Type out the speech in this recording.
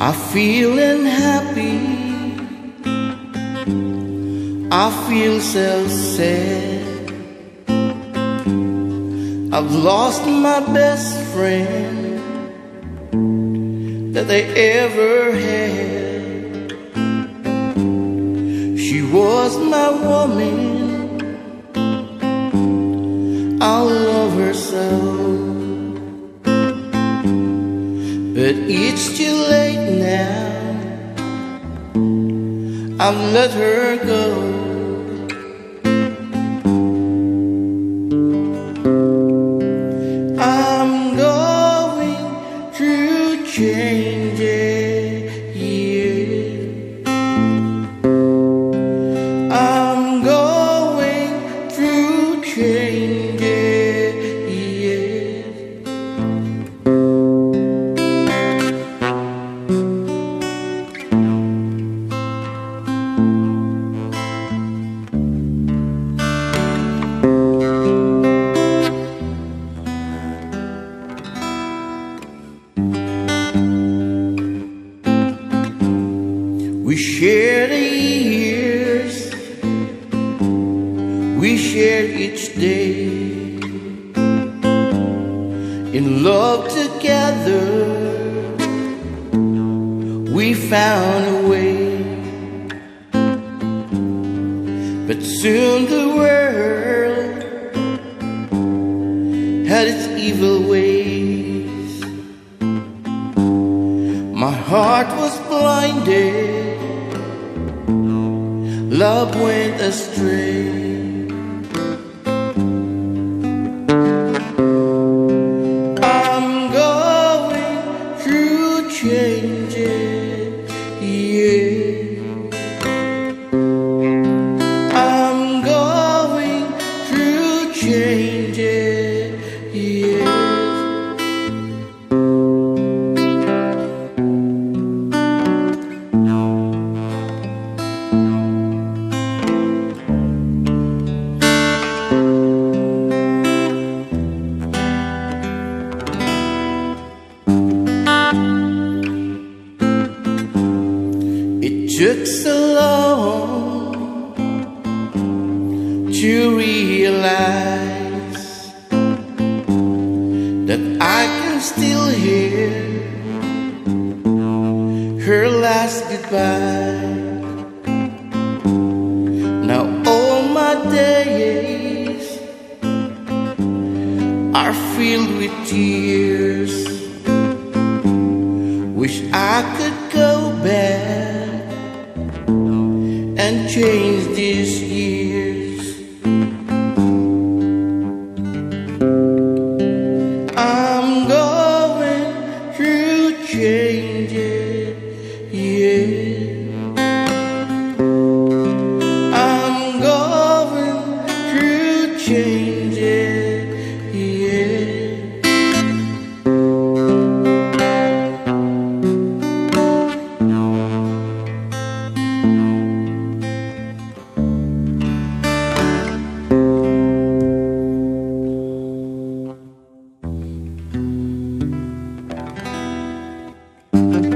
I'm feeling happy. I feel so sad. I've lost my best friend that I ever had. Was my woman. I love herself. But it's too late now. I've let her go. I'm We share the years, we share each day. In love together, we found a way. But soon the world had its evil ways. My heart was blinded, love went astray. I'm going through changes, It took so long to realize that I can still hear her last goodbye. Now all my days are filled with tears. Wish I could go back and change these years. I'm going through changes. Mm-hmm.